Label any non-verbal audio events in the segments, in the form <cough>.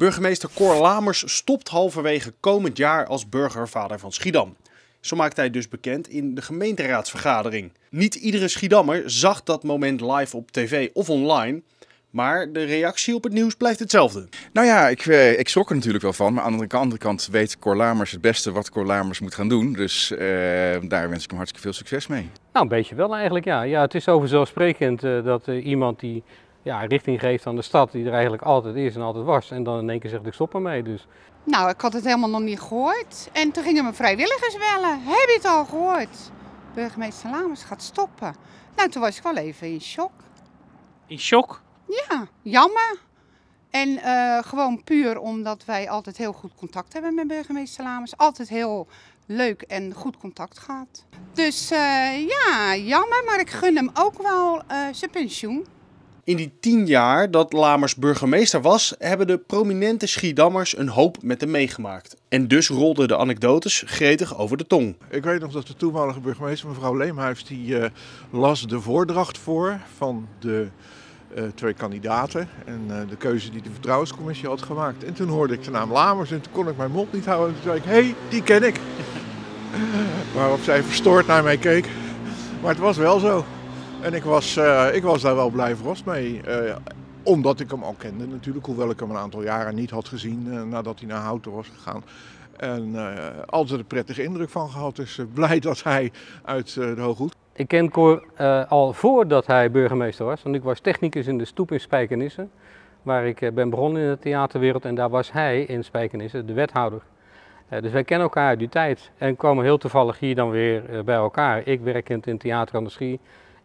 Burgemeester Cor Lamers stopt halverwege komend jaar als burgervader van Schiedam. Zo maakt hij dus bekend in de gemeenteraadsvergadering. Niet iedere Schiedammer zag dat moment live op tv of online. Maar de reactie op het nieuws blijft hetzelfde. Nou ja, ik, eh, ik schrok er natuurlijk wel van. Maar aan de andere kant weet Cor Lamers het beste wat Cor Lamers moet gaan doen. Dus eh, daar wens ik hem hartstikke veel succes mee. Nou, een beetje wel eigenlijk, ja. ja het is overzelfsprekend uh, dat iemand die ja, richting geeft aan de stad, die er eigenlijk altijd is en altijd was, en dan in één keer zegt ik stop ermee. Dus. Nou, ik had het helemaal nog niet gehoord. En toen gingen mijn vrijwilligers bellen. Heb je het al gehoord? Burgemeester Lamers gaat stoppen. Nou, toen was ik wel even in shock. In shock? Ja, jammer. En uh, gewoon puur omdat wij altijd heel goed contact hebben met burgemeester Lamers. Altijd heel leuk en goed contact gehad. Dus uh, ja, jammer, maar ik gun hem ook wel uh, zijn pensioen. In die tien jaar dat Lamers burgemeester was, hebben de prominente Schiedammers een hoop met hem meegemaakt. En dus rolden de anekdotes gretig over de tong. Ik weet nog dat de toenmalige burgemeester, mevrouw Leemhuis, die uh, las de voordracht voor van de uh, twee kandidaten en uh, de keuze die de vertrouwenscommissie had gemaakt. En toen hoorde ik de naam Lamers en toen kon ik mijn mond niet houden. En toen zei ik, hé, hey, die ken ik. <laughs> Waarop zij verstoord naar mij keek. Maar het was wel zo. En ik was, uh, ik was daar wel blij verrast mee. Uh, omdat ik hem al kende natuurlijk, hoewel ik hem een aantal jaren niet had gezien uh, nadat hij naar Houten was gegaan. En altijd een prettige indruk van gehad. Dus blij dat hij uit de Hooghoed. Ik ken Cor al voordat hij burgemeester was. Want ik was technicus in de stoep in Spijkenisse. Waar ik ben begonnen in de theaterwereld. En daar was hij in Spijkenisse, de wethouder. dus wij kennen elkaar uit die tijd. En komen heel toevallig hier dan weer bij elkaar. Ik werkend in Theater aan de Schie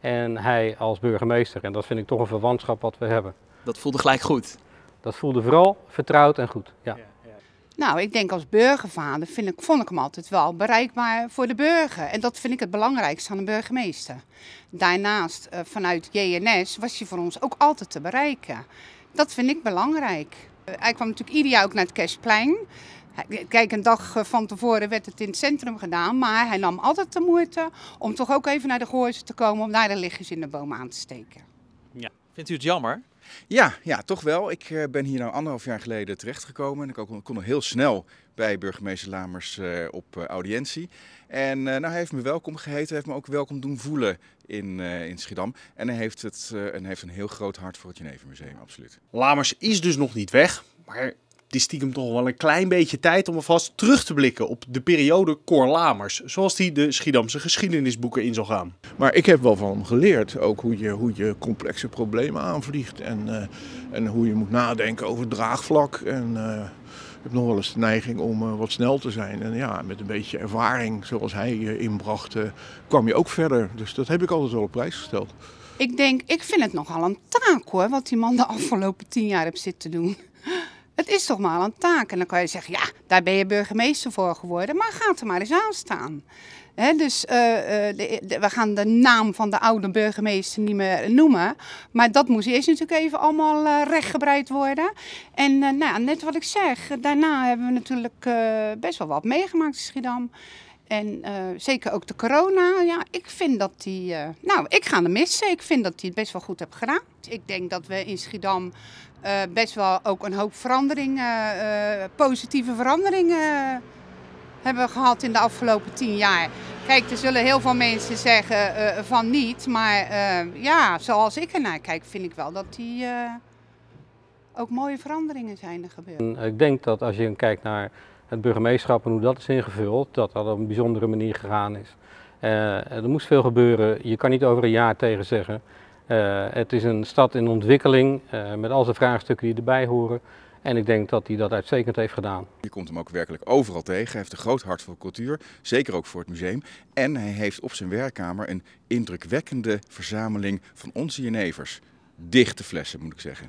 en hij als burgemeester. En dat vind ik toch een verwantschap wat we hebben. Dat voelde gelijk goed? Dat voelde vooral vertrouwd en goed, ja. Nou, ik denk als burgervader vind ik, vond ik hem altijd wel bereikbaar voor de burger. En dat vind ik het belangrijkste aan een burgemeester. Daarnaast, uh, vanuit JNS, was hij voor ons ook altijd te bereiken. Dat vind ik belangrijk. Uh, hij kwam natuurlijk ieder jaar ook naar het Kerstplein. Kijk, een dag van tevoren werd het in het centrum gedaan, maar hij nam altijd de moeite om toch ook even naar de Gooise te komen om daar de lichtjes in de boom aan te steken. Ja. Vindt u het jammer? Ja, ja, toch wel. Ik uh, ben hier nou anderhalf jaar geleden terechtgekomen en ik ook, kon heel snel bij burgemeester Lamers uh, op uh, audiëntie. En nou, hij heeft me welkom geheten, heeft me ook welkom doen voelen in, in Schiedam. En hij heeft, het, en heeft een heel groot hart voor het Genevenmuseum, absoluut. Lamers is dus nog niet weg, maar het is stiekem toch wel een klein beetje tijd om alvast terug te blikken op de periode Cor Lamers, zoals die de Schiedamse geschiedenisboeken in zal gaan. Maar ik heb wel van hem geleerd, ook hoe je, hoe je complexe problemen aanvliegt en, uh, en hoe je moet nadenken over draagvlak. En uh, ik heb nog wel eens de neiging om uh, wat snel te zijn. En ja, met een beetje ervaring zoals hij inbracht, kwam je ook verder. Dus dat heb ik altijd wel op prijs gesteld. Ik denk, ik vind het nogal een taak hoor, wat die man de afgelopen tien jaar heeft zitten doen. Is toch maar een taak. En dan kan je zeggen, ja, daar ben je burgemeester voor geworden. Maar ga er maar eens aan staan. He, dus uh, de, de, we gaan de naam van de oude burgemeester niet meer noemen. Maar dat moest eerst natuurlijk even allemaal uh, rechtgebreid worden. En nou, net wat ik zeg, daarna hebben we natuurlijk best wel wat meegemaakt in Schiedam. En zeker ook de corona. Ja, ik vind dat die. nou, ik ga hem missen. Ik vind dat hij het best wel goed heeft gedaan. Ik denk dat we in Schiedam uh, best wel ook een hoop veranderingen, positieve veranderingen hebben gehad in de afgelopen tien jaar. Kijk, er zullen heel veel mensen zeggen van niet, maar ja, zoals ik ernaar kijk, vind ik wel dat die ook mooie veranderingen zijn er gebeurd. Ik denk dat als je kijkt naar het burgemeesterschap en hoe dat is ingevuld, dat dat op een bijzondere manier gegaan is. er moest veel gebeuren, je kan niet over een jaar tegen zeggen. Uh, het is een stad in ontwikkeling uh, met al zijn vraagstukken die erbij horen. En ik denk dat hij dat uitstekend heeft gedaan. Je komt hem ook werkelijk overal tegen. Hij heeft een groot hart voor cultuur, zeker ook voor het museum. En hij heeft op zijn werkkamer een indrukwekkende verzameling van onze jenevers. Dichte flessen moet ik zeggen.